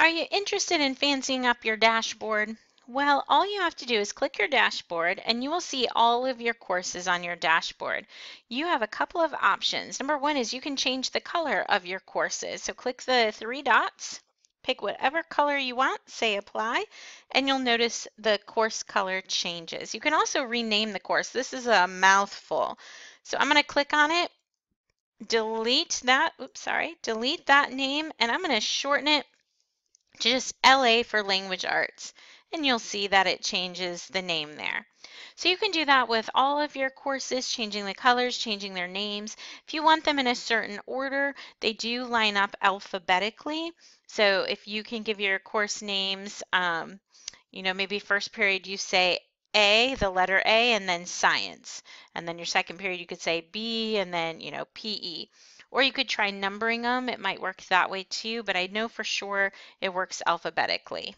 Are you interested in fancying up your dashboard? Well, all you have to do is click your dashboard and you will see all of your courses on your dashboard. You have a couple of options. Number one is you can change the color of your courses. So click the three dots, pick whatever color you want, say apply, and you'll notice the course color changes. You can also rename the course. This is a mouthful. So I'm going to click on it, delete that, oops, sorry, delete that name, and I'm going to shorten it just LA for language arts and you'll see that it changes the name there. So you can do that with all of your courses, changing the colors, changing their names. If you want them in a certain order, they do line up alphabetically. So if you can give your course names, um, you know, maybe first period you say A, the letter A, and then science. And then your second period you could say B, and then, you know, PE. Or you could try numbering them. It might work that way too, but I know for sure it works alphabetically.